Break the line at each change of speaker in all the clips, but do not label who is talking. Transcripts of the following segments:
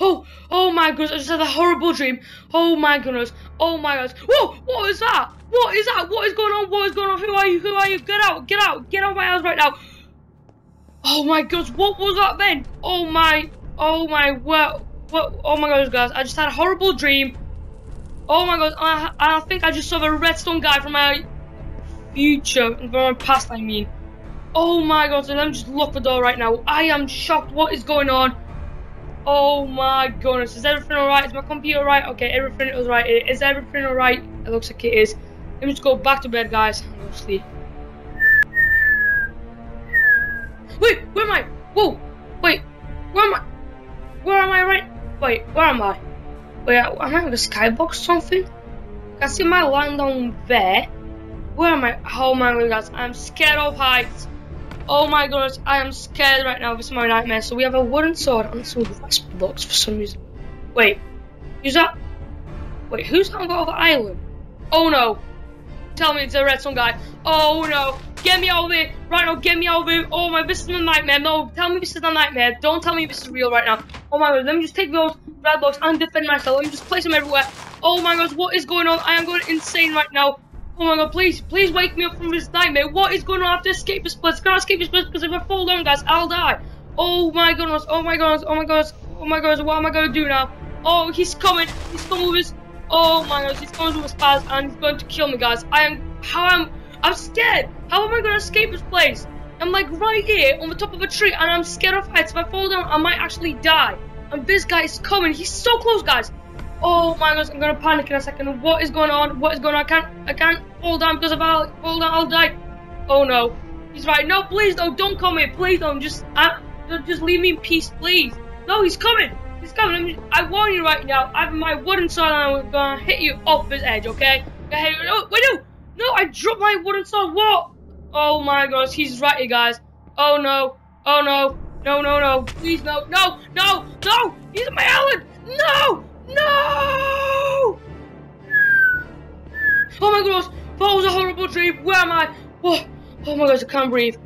Oh, oh my goodness, I just had a horrible dream. Oh my goodness. Oh my goodness. Whoa, what is that? What is that? What is going on? What is going on? Who are you? Who are you? Get out, get out, get out of my house right now. Oh my goodness, what was that then? Oh my, oh my, what, what, oh my goodness, guys. I just had a horrible dream. Oh my god, I, I think I just saw the redstone guy from my future, from my past, I mean. Oh my god, so let me just lock the door right now. I am shocked. What is going on? Oh my goodness, is everything alright? Is my computer alright? Okay, everything is right. Is everything alright? It looks like it is. Let me just go back to bed, guys. I'm gonna sleep. Wait, where am I? Whoa! Wait, where am I? Where am I right? Wait, where am I? Wait, am I in the skybox or something? I can see my line down there. Where am I? Oh my god, guys, I'm scared of heights. Oh my goodness, I am scared right now. This is my nightmare. So we have a wooden sword and some glass blocks for some reason. Wait, who's that? Wait, who's on the other island? Oh no. Tell me it's a redstone guy. Oh no. Get me over here. Right now, get me over here. Oh my, this is a nightmare. No, tell me this is a nightmare. Don't tell me this is real right now. Oh my god, let me just take those red blocks and defend myself. Let me just place them everywhere. Oh my god, what is going on? I am going insane right now. Oh my god, please, please wake me up from this nightmare. What is going on? I have to escape this place. I can't escape this place because if I fall down, guys, I'll die. Oh my goodness, oh my goodness, oh my goodness, oh my goodness, what am I going to do now? Oh, he's coming. He's coming with his... Oh my goodness, he's coming with his spaz and he's going to kill me, guys. I am... How am... I? I'm scared. How am I going to escape this place? I'm like right here on the top of a tree and I'm scared of heights. If I fall down, I might actually die. And this guy is coming. He's so close, guys. Oh my gosh, I'm gonna panic in a second. What is going on? What is going on? I can't, I can't fall down because if I fall down, I'll die. Oh no. He's right. No, please, no, don't come here. Please don't. Just, I, just leave me in peace, please. No, he's coming. He's coming. Just, I warn you right now. I have my wooden sword and I'm gonna hit you off this edge, okay? Oh, wait, no. No, I dropped my wooden sword. What? Oh my gosh, he's right you guys. Oh no. Oh no. No, no, no. Please, no. No, no, no. He's my. No. No! Oh my gosh, that was a horrible dream. Where am I? Oh, oh my gosh, I can't breathe.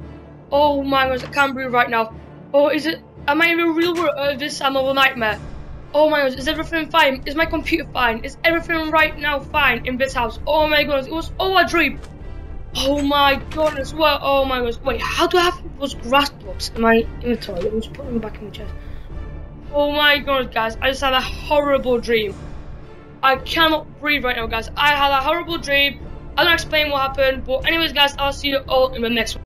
Oh my gosh, I can't breathe right now. Oh, is it? Am I in a real world? Or is this another nightmare? Oh my gosh, is everything fine? Is my computer fine? Is everything right now fine in this house? Oh my goodness, it was all a dream. Oh my goodness, what? Oh my goodness. Wait, how do I have those grass blocks in my inventory? Let me just put them back in the chest. Oh my god, guys, I just had a horrible dream. I cannot breathe right now, guys. I had a horrible dream. I don't explain what happened, but anyways, guys, I'll see you all in the next one.